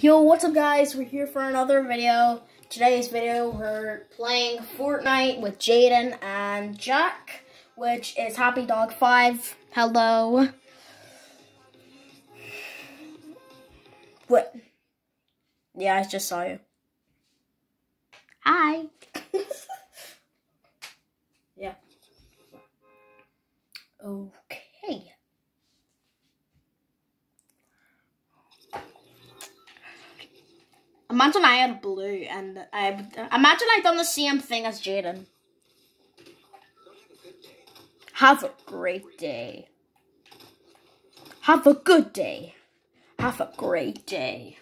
Yo, what's up guys? We're here for another video. Today's video, we're playing Fortnite with Jaden and Jack, which is Happy Dog 5. Hello. What? Yeah, I just saw you. Hi. Imagine I had blue and I imagine I done the same thing as Jaden. Have a great day. Have a good day. Have a great day.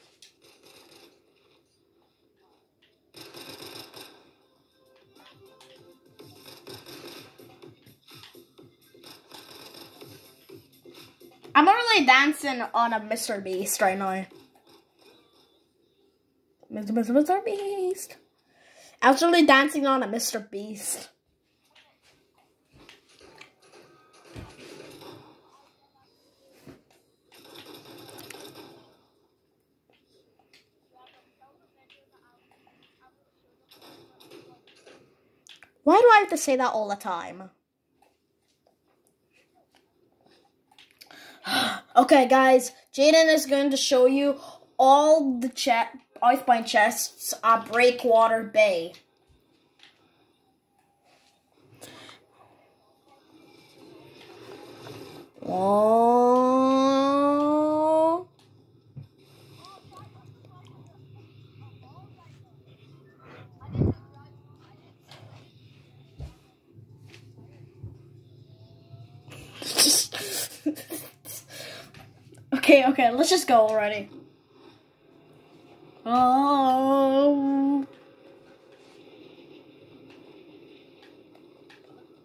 I'm really dancing on a Mr. Beast right now. Mr. Mr. Mr. Beast. Actually dancing on a Mr. Beast. Why do I have to say that all the time? okay, guys, Jaden is going to show you all the chat Icebind chests at Breakwater Bay. Okay, okay, let's just go already. Oh.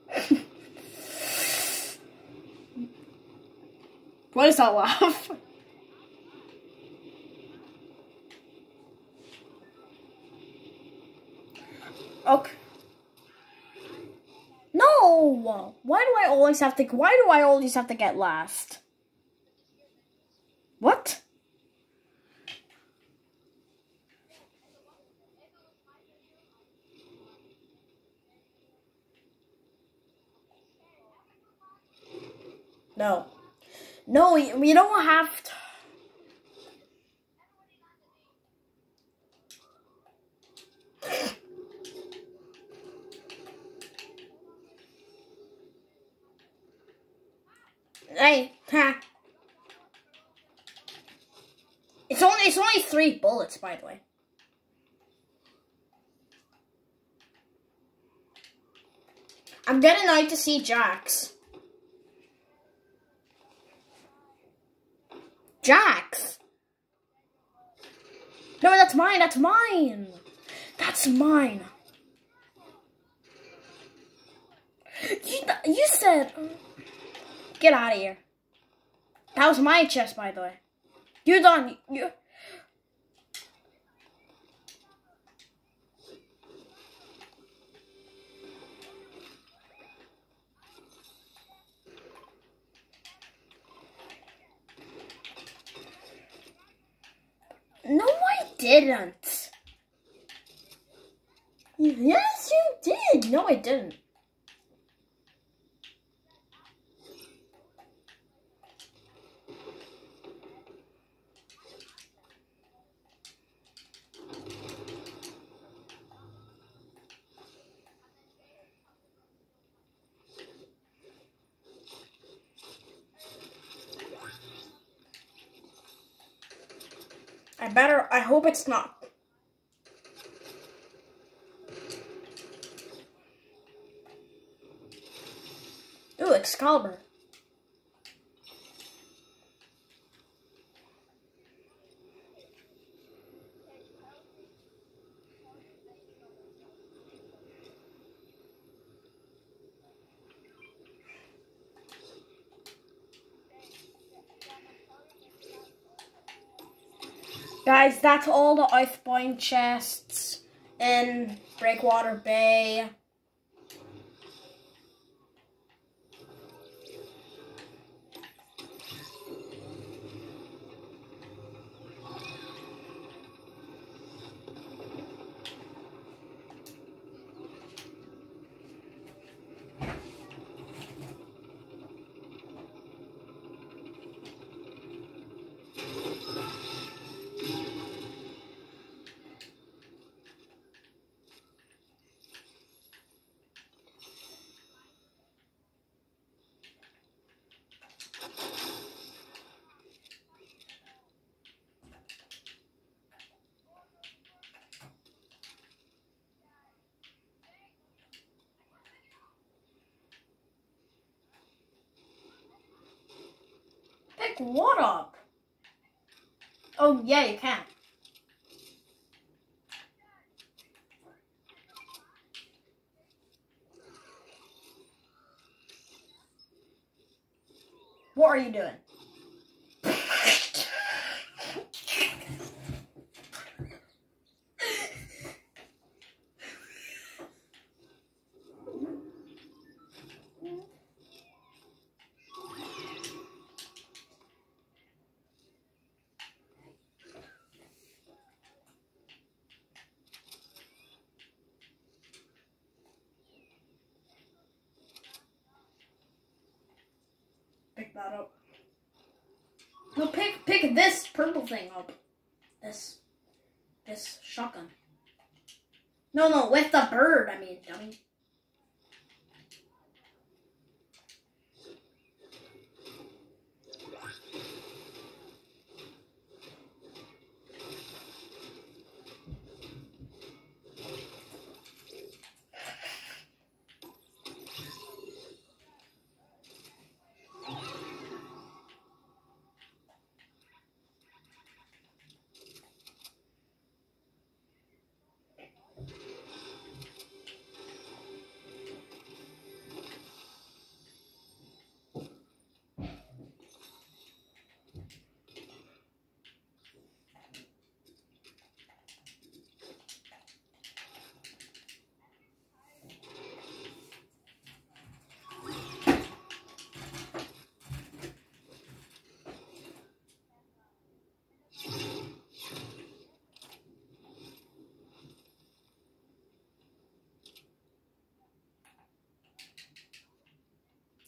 what is that laugh? Okay. No! Why do I always have to, why do I always have to get last? What? No. No, we don't have to. Hey, ha. It's only it's only three bullets, by the way. I'm getting out to see Jax. Jax. No, that's mine. That's mine. That's mine. You, you said... Get out of here. That was my chest, by the way. You're done. You... No, I didn't. Yes, you did. No, I didn't. I better, I hope it's not. Ooh, Excalibur. Guys, that's all the Icebind chests in Breakwater Bay. Pick what up? Oh, yeah, you can. What are you doing? That up. No, pick pick this purple thing up. This this shotgun. No, no, with the bird. I mean, dummy.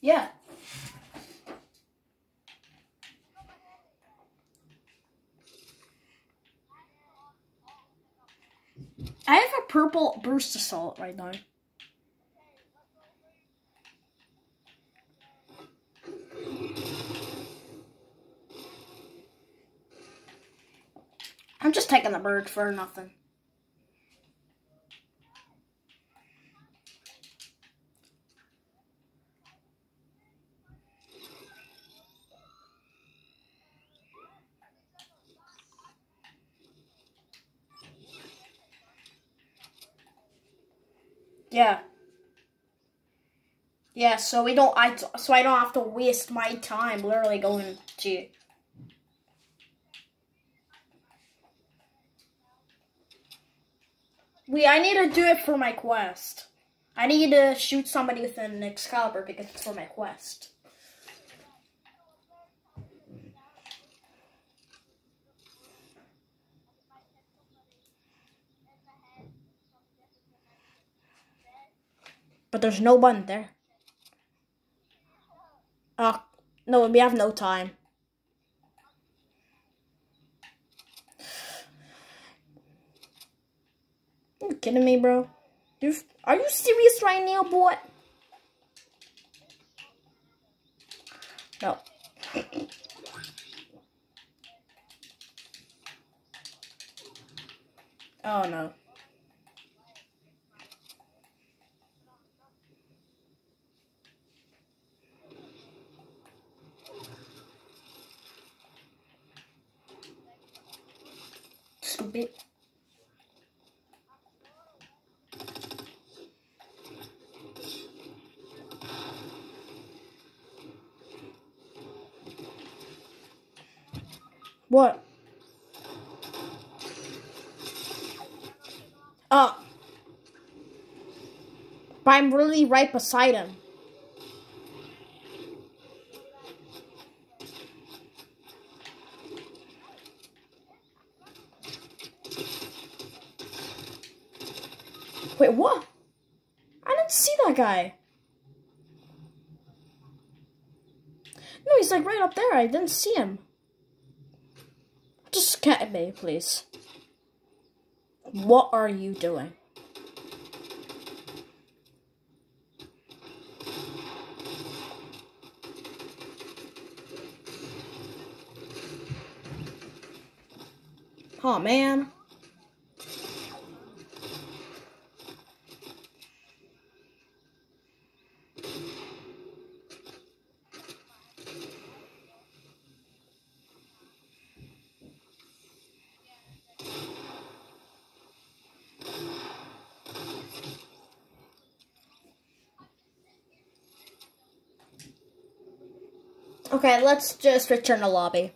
Yeah. I have a purple burst assault right now. I'm just taking the bird for nothing. Yeah. Yeah, so we don't I so I don't have to waste my time literally going to We I need to do it for my quest. I need to shoot somebody with an Excalibur because it's for my quest. But there's no one there. Oh, no, we have no time. Are you kidding me, bro? Are you serious right now, boy? No. oh, no. Stupid. What? Oh. But I'm really right beside him. Wait, what? I didn't see that guy. No, he's like right up there. I didn't see him. Just cat me, please. What are you doing? Oh man. Okay, let's just return to lobby.